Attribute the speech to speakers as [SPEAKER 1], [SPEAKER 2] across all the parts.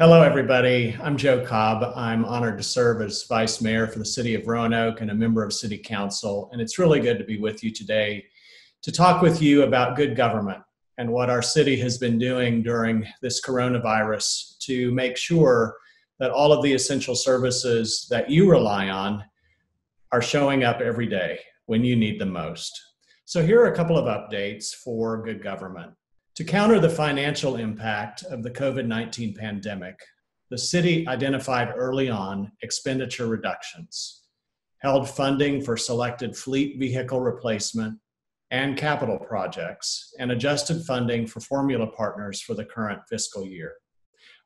[SPEAKER 1] Hello, everybody. I'm Joe Cobb. I'm honored to serve as Vice Mayor for the City of Roanoke and a member of City Council. And it's really good to be with you today to talk with you about good government and what our city has been doing during this coronavirus to make sure that all of the essential services that you rely on are showing up every day when you need them most. So, here are a couple of updates for good government. To counter the financial impact of the COVID 19 pandemic, the city identified early on expenditure reductions, held funding for selected fleet vehicle replacement and capital projects, and adjusted funding for formula partners for the current fiscal year.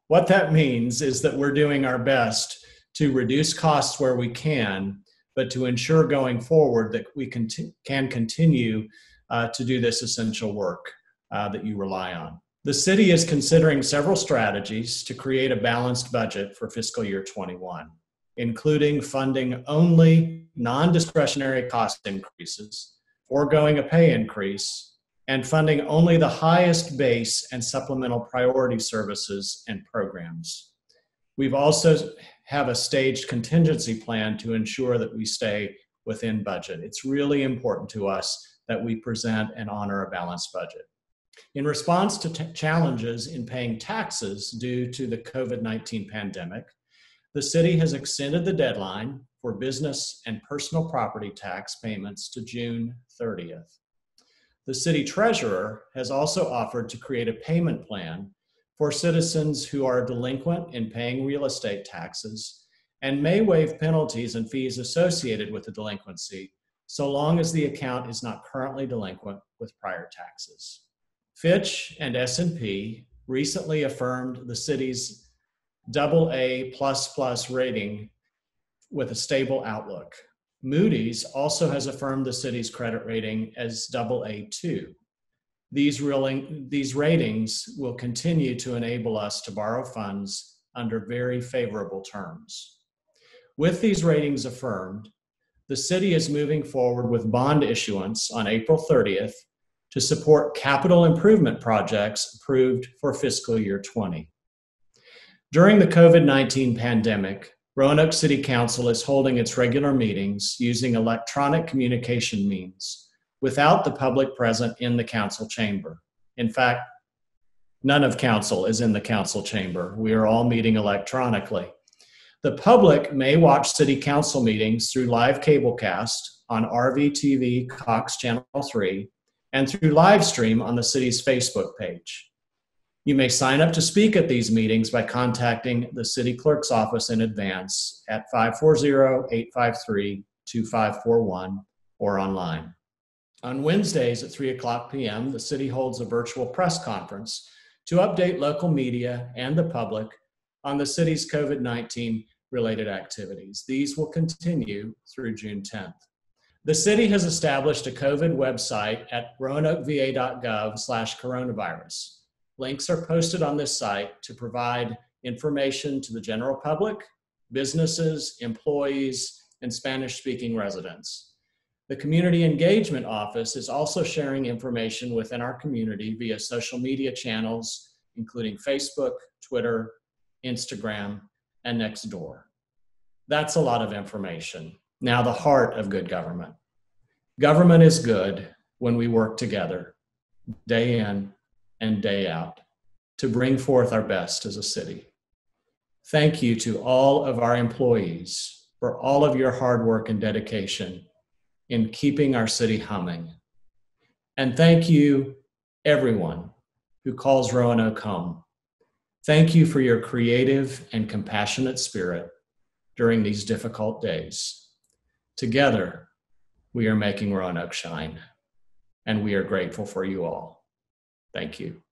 [SPEAKER 1] What that means is that we're doing our best to reduce costs where we can, but to ensure going forward that we can continue uh, to do this essential work uh, that you rely on. The city is considering several strategies to create a balanced budget for fiscal year 21, including funding only non discretionary cost increases, foregoing a pay increase, and funding only the highest base and supplemental priority services and programs. We've also have a staged contingency plan to ensure that we stay within budget. It's really important to us that we present and honor a balanced budget. In response to t- challenges in paying taxes due to the COVID 19 pandemic, the city has extended the deadline for business and personal property tax payments to June 30th. The city treasurer has also offered to create a payment plan for citizens who are delinquent in paying real estate taxes and may waive penalties and fees associated with the delinquency so long as the account is not currently delinquent with prior taxes. Fitch and S&P recently affirmed the city's double A rating with a stable outlook. Moody's also has affirmed the city's credit rating as double A2. These, these ratings will continue to enable us to borrow funds under very favorable terms. With these ratings affirmed, the city is moving forward with bond issuance on April 30th to support capital improvement projects approved for fiscal year 20. During the COVID 19 pandemic, Roanoke City Council is holding its regular meetings using electronic communication means without the public present in the council chamber. In fact, none of council is in the council chamber. We are all meeting electronically. The public may watch city council meetings through live cablecast on RVTV Cox Channel 3 and through live stream on the city's Facebook page. You may sign up to speak at these meetings by contacting the city clerk's office in advance at 540-853-2541 or online. On Wednesdays at 3 o'clock p.m., the city holds a virtual press conference to update local media and the public on the city's COVID 19 related activities. These will continue through June 10th. The city has established a COVID website at roanokeva.gov slash coronavirus. Links are posted on this site to provide information to the general public, businesses, employees, and Spanish speaking residents. The Community Engagement Office is also sharing information within our community via social media channels, including Facebook, Twitter, Instagram, and Nextdoor. That's a lot of information. Now, the heart of good government. Government is good when we work together, day in and day out, to bring forth our best as a city. Thank you to all of our employees for all of your hard work and dedication in keeping our city humming. And thank you, everyone who calls Roanoke home. Thank you for your creative and compassionate spirit during these difficult days. Together, we are making Roanoke shine, and we are grateful for you all. Thank you.